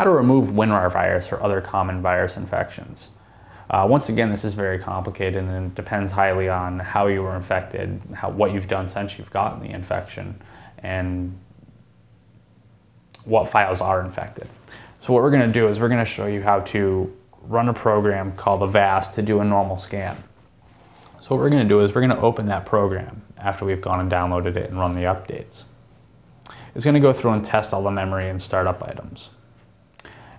how to remove WinRAR virus or other common virus infections. Uh, once again, this is very complicated and it depends highly on how you were infected, how, what you've done since you've gotten the infection, and what files are infected. So what we're going to do is we're going to show you how to run a program called the Avast to do a normal scan. So what we're going to do is we're going to open that program after we've gone and downloaded it and run the updates. It's going to go through and test all the memory and startup items.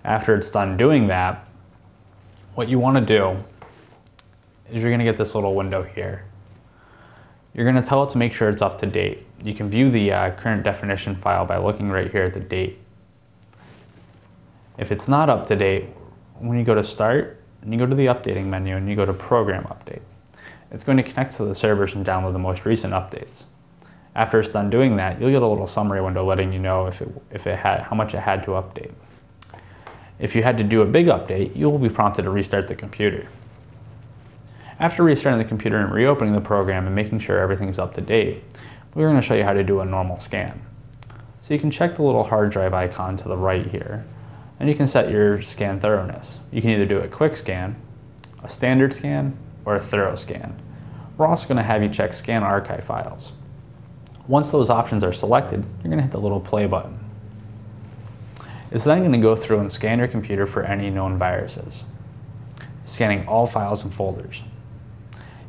After it's done doing that, what you want to do is you're going to get this little window here. You're going to tell it to make sure it's up to date. You can view the uh, current definition file by looking right here at the date. If it's not up to date, when you go to start, and you go to the updating menu and you go to program update, it's going to connect to the servers and download the most recent updates. After it's done doing that, you'll get a little summary window letting you know if it, if it had, how much it had to update. If you had to do a big update, you will be prompted to restart the computer. After restarting the computer and reopening the program and making sure everything's up to date, we're going to show you how to do a normal scan. So you can check the little hard drive icon to the right here, and you can set your scan thoroughness. You can either do a quick scan, a standard scan, or a thorough scan. We're also going to have you check scan archive files. Once those options are selected, you're going to hit the little play button. It's then going to go through and scan your computer for any known viruses, scanning all files and folders.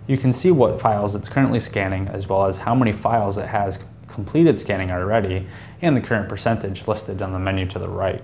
You can see what files it's currently scanning as well as how many files it has completed scanning already and the current percentage listed on the menu to the right.